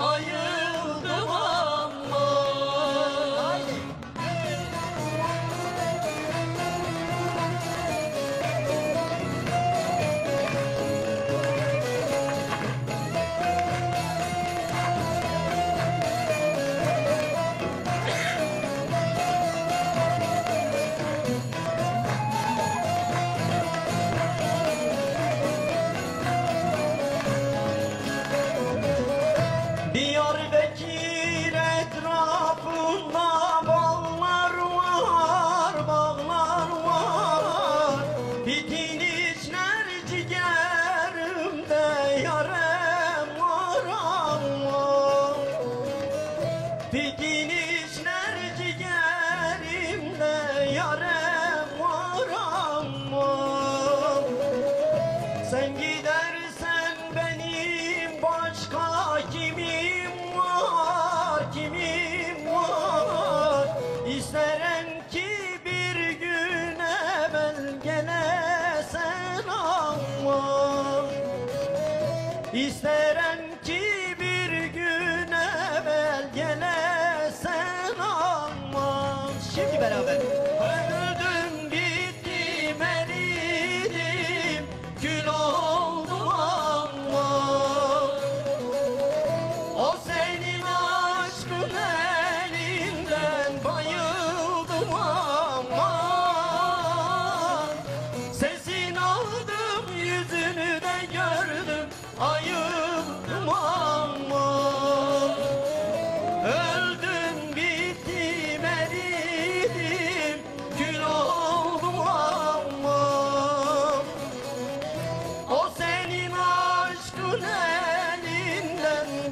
Oh yeah. Diginiş nercigerimle yarem varam var Sen gidersen benim başka kimim var kimim var? İsterim ki bir gün evvel gelesen ama. İsterim Şimdi beraber.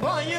Why you